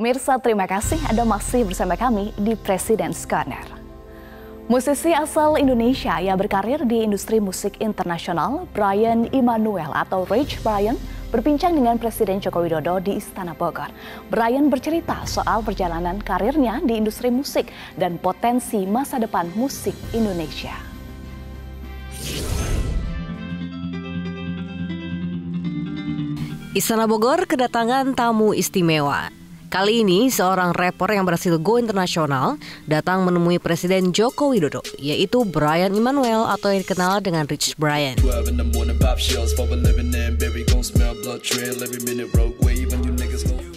Pemirsa, terima kasih Anda masih bersama kami di President's Corner. Musisi asal Indonesia yang berkarir di industri musik internasional, Brian Immanuel atau Rich Brian, berbincang dengan Presiden Joko Widodo di Istana Bogor. Brian bercerita soal perjalanan karirnya di industri musik dan potensi masa depan musik Indonesia. Istana Bogor kedatangan tamu istimewa. Kali ini seorang rapper yang berhasil go internasional datang menemui Presiden Joko Widodo, yaitu Brian Immanuel atau yang dikenal dengan Rich Brian.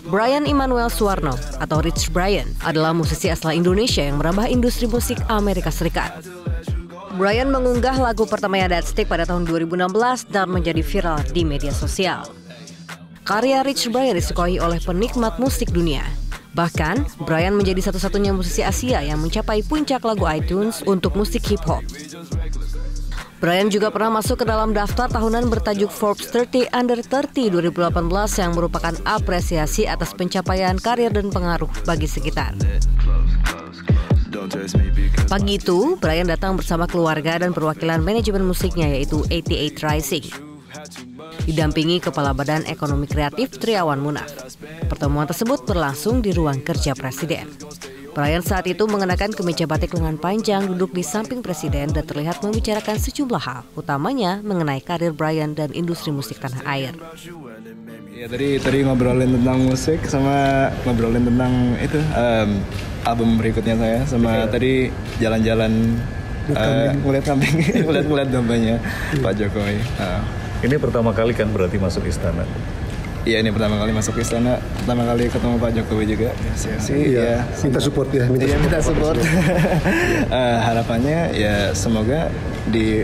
Brian Immanuel Suwarno atau Rich Brian adalah musisi asal Indonesia yang merambah industri musik Amerika Serikat. Brian mengunggah lagu pertamanya Stick pada tahun 2016 dan menjadi viral di media sosial. Karya Rich Brian disukai oleh penikmat musik dunia. Bahkan, Brian menjadi satu-satunya musisi Asia yang mencapai puncak lagu iTunes untuk musik hip hop. Brian juga pernah masuk ke dalam daftar tahunan bertajuk Forbes 30 Under 30 2018 yang merupakan apresiasi atas pencapaian karir dan pengaruh bagi sekitar. Pagi itu, Brian datang bersama keluarga dan perwakilan manajemen musiknya yaitu 88 Rising didampingi Kepala Badan Ekonomi Kreatif Triawan Munaf. Pertemuan tersebut berlangsung di ruang kerja Presiden. Brian saat itu mengenakan kemeja batik lengan panjang duduk di samping Presiden dan terlihat membicarakan sejumlah hal, utamanya mengenai karir Brian dan industri musik tanah air. Ya tadi tadi ngobrolin tentang musik sama ngobrolin tentang itu um, album berikutnya saya sama tadi jalan-jalan uh, ngeliat kambing ngeliat ngeliat dombanya Pak Jokowi. Uh. Ini pertama kali kan berarti masuk istana. Iya ini pertama kali masuk istana, pertama kali ketemu Pak Jokowi juga. Ya, sih, iya. ya. Minta support ya, minta iya, support. Minta support. uh, harapannya ya semoga di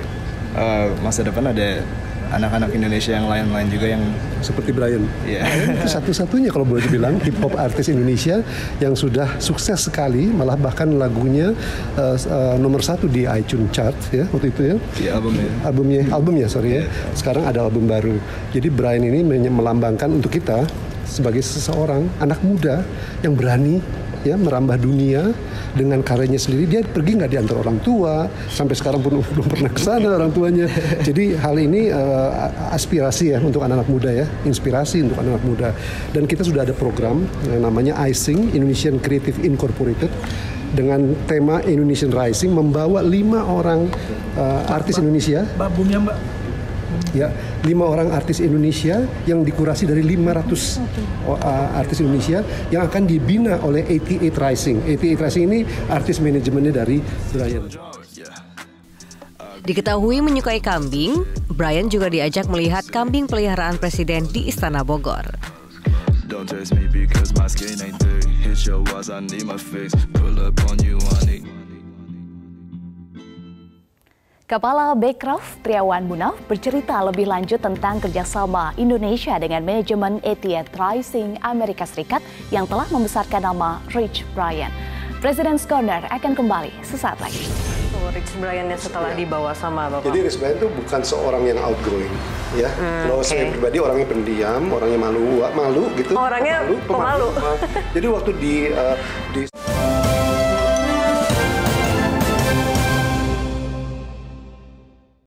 uh, masa depan ada anak-anak Indonesia yang lain-lain juga yang seperti Brian. Yeah. Brian itu satu-satunya kalau boleh dibilang hip hop artis Indonesia yang sudah sukses sekali, malah bahkan lagunya uh, uh, nomor satu di iTunes chart ya waktu itu ya. Iya albumnya. Albumnya, albumnya sorry ya. Sekarang ada album baru. Jadi Brian ini melambangkan untuk kita sebagai seseorang anak muda yang berani ya merambah dunia dengan karyanya sendiri dia pergi nggak diantar orang tua. Sampai sekarang pun belum pernah ke sana orang tuanya. Jadi hal ini uh, aspirasi ya untuk anak-anak muda ya. Inspirasi untuk anak-anak muda. Dan kita sudah ada program yang namanya ISING Indonesian Creative Incorporated dengan tema Indonesian Rising membawa lima orang uh, artis Indonesia. Mbak, bumnya Mbak ya lima orang artis Indonesia yang dikurasi dari 500 uh, artis Indonesia yang akan dibina oleh 88 Rising. 88 Rising ini artis manajemennya dari Brian. Diketahui menyukai kambing, Brian juga diajak melihat kambing peliharaan presiden di Istana Bogor. Don't me because my skin ain't thick. Hit your I need my fix. Pull up on you, honey. Kepala Bekraf Triawan Munaf bercerita lebih lanjut tentang kerjasama Indonesia dengan manajemen Etihad Rising Amerika Serikat yang telah membesarkan nama Rich Brian. President's Corner akan kembali sesaat lagi. Oh, Rich Brian yang setelah ya. dibawa sama Bapak. Jadi Rich Brian itu bukan seorang yang outgoing, ya. Hmm, Kalau okay. saya pribadi orangnya pendiam, orangnya malu, malu gitu. orangnya malu, pemalu. pemalu. Jadi waktu di uh, di